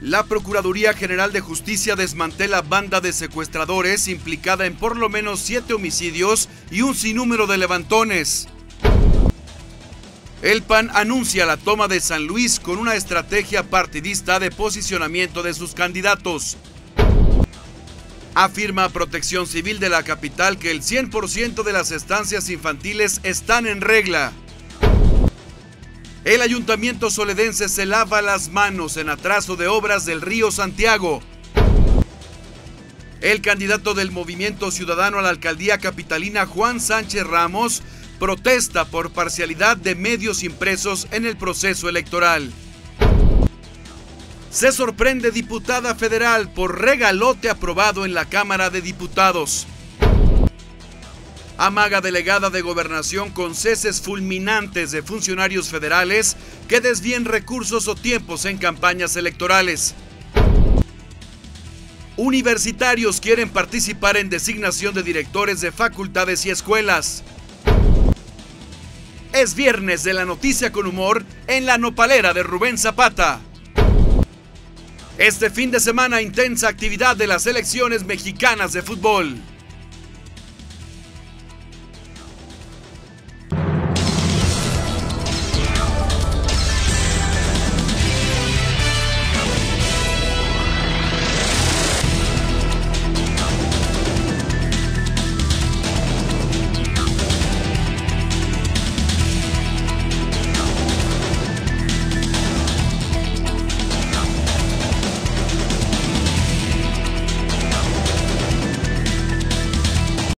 La Procuraduría General de Justicia desmantela banda de secuestradores implicada en por lo menos siete homicidios y un sinnúmero de levantones. El PAN anuncia la toma de San Luis con una estrategia partidista de posicionamiento de sus candidatos. Afirma Protección Civil de la capital que el 100% de las estancias infantiles están en regla. El ayuntamiento soledense se lava las manos en atraso de obras del río Santiago. El candidato del Movimiento Ciudadano a la alcaldía capitalina, Juan Sánchez Ramos, protesta por parcialidad de medios impresos en el proceso electoral. Se sorprende diputada federal por regalote aprobado en la Cámara de Diputados. Amaga delegada de gobernación con ceses fulminantes de funcionarios federales que desvíen recursos o tiempos en campañas electorales. Universitarios quieren participar en designación de directores de facultades y escuelas. Es viernes de la noticia con humor en la nopalera de Rubén Zapata. Este fin de semana intensa actividad de las selecciones mexicanas de fútbol.